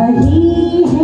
But he